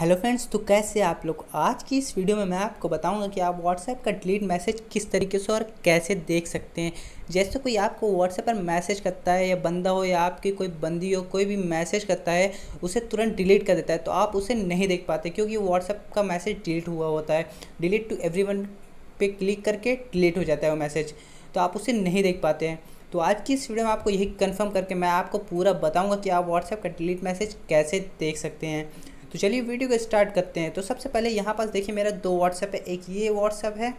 Hello friends तो कैसे आप लोग? आज की इस वीडियो में मैं आपको बताऊँगा कि आप व्हाट्सएप का डिलीट मैसेज किस तरीके से और कैसे देख सकते हैं। जैसे कोई आपको व्हाट्सएप पर मैसेज करता है या बंदा हो या आपकी कोई बंदी हो, कोई भी मैसेज करता है, उसे तुरंत डिलीट कर देता है तो आप उसे नहीं देख पाते क्योंकि व्हाट्सएप का मैसेज डिलीट हुआ होता है। डिलीट टू एवरी पे क्लिक करके डिलीट हो जाता है वो मैसेज तो आप उसे नहीं देख पाते हैं। तो आज की इस वीडियो में आपको यही कंफर्म करके मैं आपको पूरा बताऊँगा कि आप व्हाट्सएप का डिलीट मैसेज कैसे देख सकते हैं। तो चलिए वीडियो को स्टार्ट करते हैं। तो सबसे पहले यहाँ पास देखिए मेरा दो व्हाट्सएप है, एक ये व्हाट्सएप है,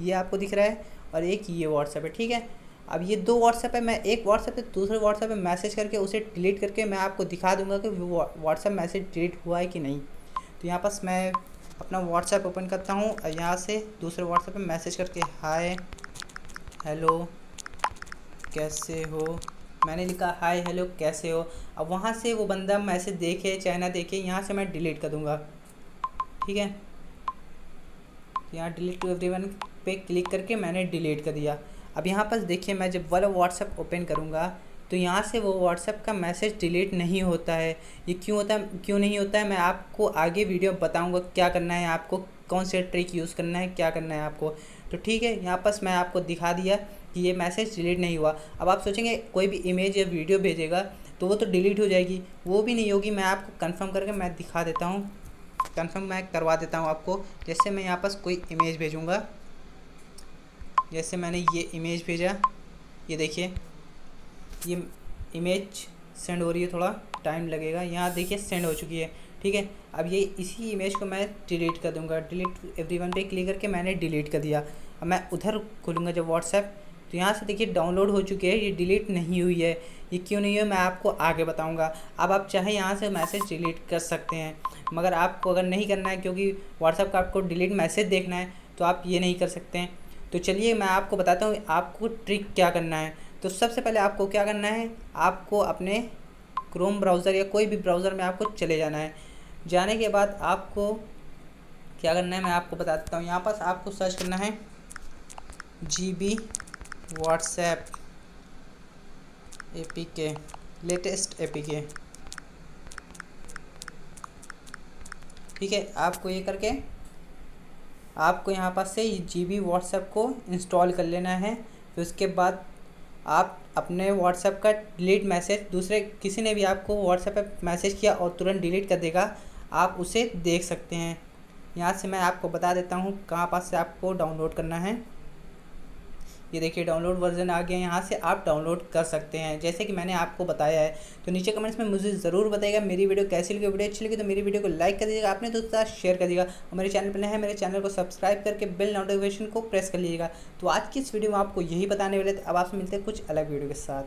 ये आपको दिख रहा है, और एक ये व्हाट्सएप है, ठीक है? अब ये दो व्हाट्सएप है, मैं एक व्हाट्सएप से दूसरे व्हाट्सएप पे मैसेज करके उसे डिलीट करके मैं आपको दिखा दूँगा कि व्हाट्सएप मैसेज डिलीट हुआ है कि नहीं। तो यहाँ पास मैं अपना व्हाट्सएप ओपन करता हूँ, और यहाँ से दूसरे व्हाट्सएप पे मैसेज करके हाय हेलो कैसे हो? मैंने लिखा, हाय, हेलो, कैसे हो? अब वहाँ से वो बंदा मैसेज देखे चाहे ना देखे, यहाँ से मैं डिलीट कर दूँगा। ठीक है? यहाँ डिलीट टू एवरीवन पे क्लिक करके मैंने डिलीट कर दिया। अब यहाँ पर देखिए, मैं जब वाला व्हाट्सअप ओपन करूँगा तो यहाँ से वो व्हाट्सएप का मैसेज डिलीट नहीं होता है। ये क्यों होता है? क्यों नहीं होता है? मैं आपको आगे वीडियो बताऊँगा क्या करना है, आपको कौन से ट्रिक यूज़ करना है, क्या करना है आपको। तो ठीक है, यहाँ पर मैं आपको दिखा दिया कि ये मैसेज डिलीट नहीं हुआ। अब आप सोचेंगे, कोई भी इमेज या वीडियो भेजेगा तो वो तो डिलीट हो जाएगी। वो भी नहीं होगी, मैं आपको कंफर्म करके मैं दिखा देता हूँ। कंफर्म मैं करवा देता हूँ आपको। जैसे मैं यहाँ पास कोई इमेज भेजूँगा, जैसे मैंने ये इमेज भेजा, ये देखिए, ये इमेज सेंड हो रही है, थोड़ा टाइम लगेगा। यहाँ देखिए सेंड हो चुकी है। ठीक है? अब ये इसी इमेज को मैं डिलीट कर दूँगा। डिलीट एवरी वन पे क्लिक करके मैंने डिलीट कर दिया। अब मैं उधर खोलूँगा जब व्हाट्सएप तो यहाँ से देखिए डाउनलोड हो चुके हैं। ये डिलीट नहीं हुई है। ये क्यों नहीं है मैं आपको आगे बताऊँगा। अब आप चाहे यहाँ से मैसेज डिलीट कर सकते हैं। मगर आपको अगर नहीं करना है, क्योंकि व्हाट्सएप का आपको डिलीट मैसेज देखना है तो आप ये नहीं कर सकते हैं। तो चलिए मैं आपको बताता हूँ आपको ट्रिक क्या करना है। तो सबसे पहले आपको क्या करना है? आपको अपने क्रोम ब्राउज़र या कोई भी ब्राउज़र में आपको चले जाना है। जाने के बाद आपको क्या करना है, मैं आपको बता देता हूँ। यहाँ पास आपको सर्च करना है G B WhatsApp A P K latest A P K ठीक है, आपको ये करके, आपको यहाँ पास से जी बी व्हाट्सएप को इंस्टॉल कर लेना है। फिर उसके बाद आप अपने व्हाट्सएप का डिलीट मैसेज दूसरे किसी ने भी आपको व्हाट्सएप पे मैसेज किया और तुरंत डिलीट कर देगा। आप उसे देख सकते हैं। यहाँ से मैं आपको बता देता हूँ कहाँ पास से आपको डाउनलोड करना है। ये देखिए, डाउनलोड वर्जन आ गया यहाँ से आप डाउनलोड कर सकते हैं। जैसे कि मैंने आपको बताया है तो नीचे कमेंट्स में मुझे ज़रूर बताइएगा मेरी वीडियो कैसी लगी। वीडियो अच्छी लगी तो मेरी वीडियो को लाइक कर दीजिएगा। आपने दोस्तों साथ शेयर कर दीजिएगा। और मेरे चैनल पर नया है, मेरे चैनल को सब्सक्राइब करके बिल नोटिफिकेशन को प्रेस कर लीजिएगा। तो आज की इस वीडियो में आपको यही बताने वाले थे। अब आपसे मिलते हैं कुछ अलग वीडियो के साथ।